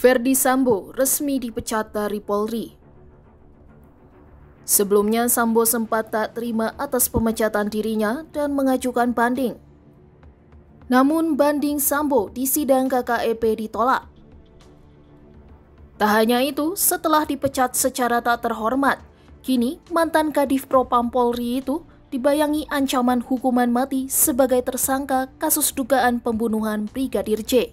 Verdi Sambo resmi dipecat dari Polri. Sebelumnya Sambo sempat tak terima atas pemecatan dirinya dan mengajukan banding. Namun banding Sambo di sidang KKEP ditolak. Tak hanya itu, setelah dipecat secara tak terhormat, kini mantan Kadif Propam Polri itu dibayangi ancaman hukuman mati sebagai tersangka kasus dugaan pembunuhan Brigadir J.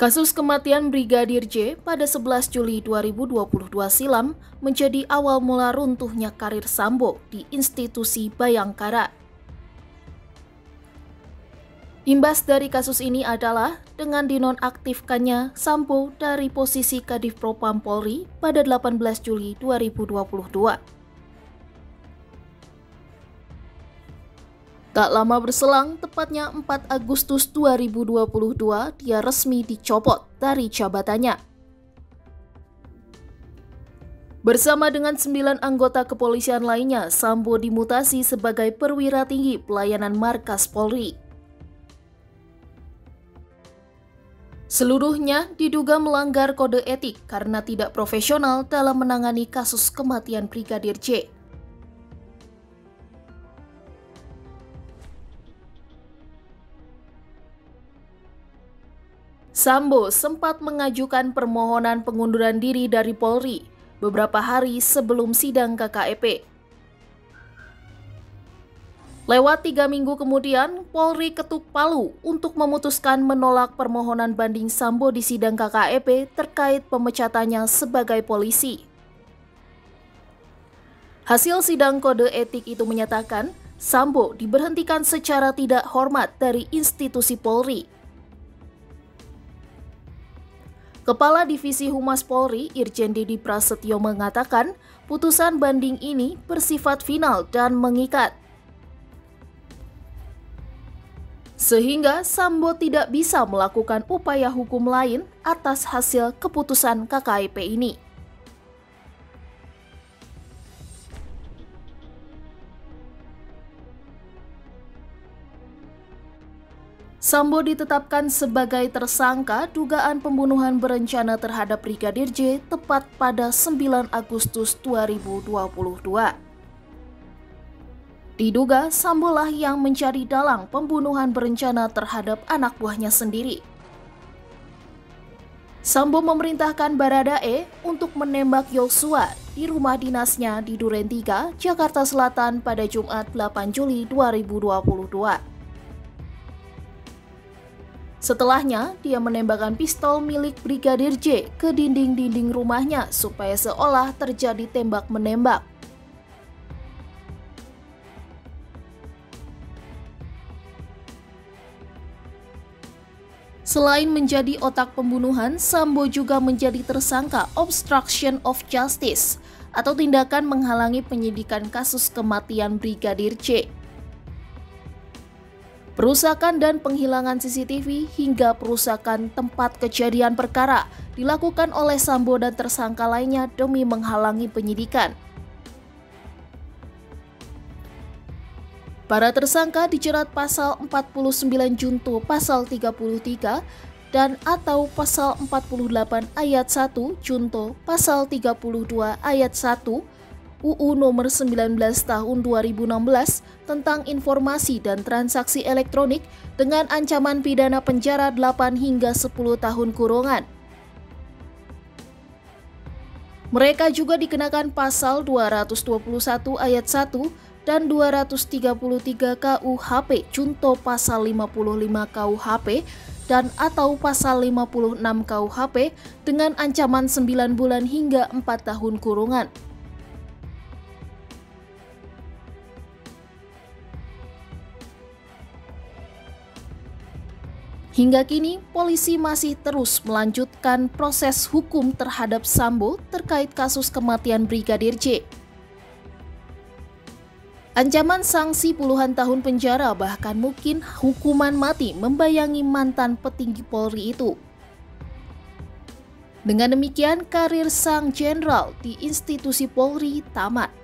Kasus kematian Brigadir J pada 11 Juli 2022 silam menjadi awal mula runtuhnya karir Sambo di institusi Bayangkara. Imbas dari kasus ini adalah dengan dinonaktifkannya Sambo dari posisi Kadif Propam Polri pada 18 Juli 2022. Tak lama berselang, tepatnya 4 Agustus 2022, dia resmi dicopot dari jabatannya. Bersama dengan sembilan anggota kepolisian lainnya, Sambo dimutasi sebagai perwira tinggi pelayanan markas Polri. Seluruhnya diduga melanggar kode etik karena tidak profesional dalam menangani kasus kematian Brigadir J. Sambo sempat mengajukan permohonan pengunduran diri dari Polri beberapa hari sebelum sidang KKEP. Lewat tiga minggu kemudian, Polri ketuk palu untuk memutuskan menolak permohonan banding Sambo di sidang KKEP terkait pemecatannya sebagai polisi. Hasil sidang kode etik itu menyatakan, Sambo diberhentikan secara tidak hormat dari institusi Polri Kepala Divisi Humas Polri, Irjen Didi Prasetyo mengatakan, putusan banding ini bersifat final dan mengikat. Sehingga Sambo tidak bisa melakukan upaya hukum lain atas hasil keputusan KKIP ini. Sambo ditetapkan sebagai tersangka dugaan pembunuhan berencana terhadap Brigadir J tepat pada 9 Agustus 2022. Diduga Sambo lah yang mencari dalang pembunuhan berencana terhadap anak buahnya sendiri. Sambo memerintahkan Baradae untuk menembak Yosua di rumah dinasnya di Duren 3, Jakarta Selatan pada Jumat 8 Juli 2022. Setelahnya, dia menembakkan pistol milik Brigadir J ke dinding-dinding rumahnya supaya seolah terjadi tembak-menembak. Selain menjadi otak pembunuhan, Sambo juga menjadi tersangka obstruction of justice atau tindakan menghalangi penyidikan kasus kematian Brigadir J. Perusakan dan penghilangan CCTV hingga perusakan tempat kejadian perkara dilakukan oleh Sambo dan tersangka lainnya demi menghalangi penyidikan. Para tersangka dijerat pasal 49 Junto pasal 33 dan atau pasal 48 ayat 1 Junto pasal 32 ayat 1 UU nomor 19 tahun 2016 tentang informasi dan transaksi elektronik dengan ancaman pidana penjara 8 hingga 10 tahun kurungan. Mereka juga dikenakan pasal 221 ayat 1 dan 233 KUHP contoh pasal 55 KUHP dan atau pasal 56 KUHP dengan ancaman 9 bulan hingga 4 tahun kurungan. Hingga kini, polisi masih terus melanjutkan proses hukum terhadap Sambo terkait kasus kematian Brigadir J. Ancaman sanksi puluhan tahun penjara bahkan mungkin hukuman mati membayangi mantan petinggi Polri itu. Dengan demikian, karir sang jenderal di institusi Polri tamat.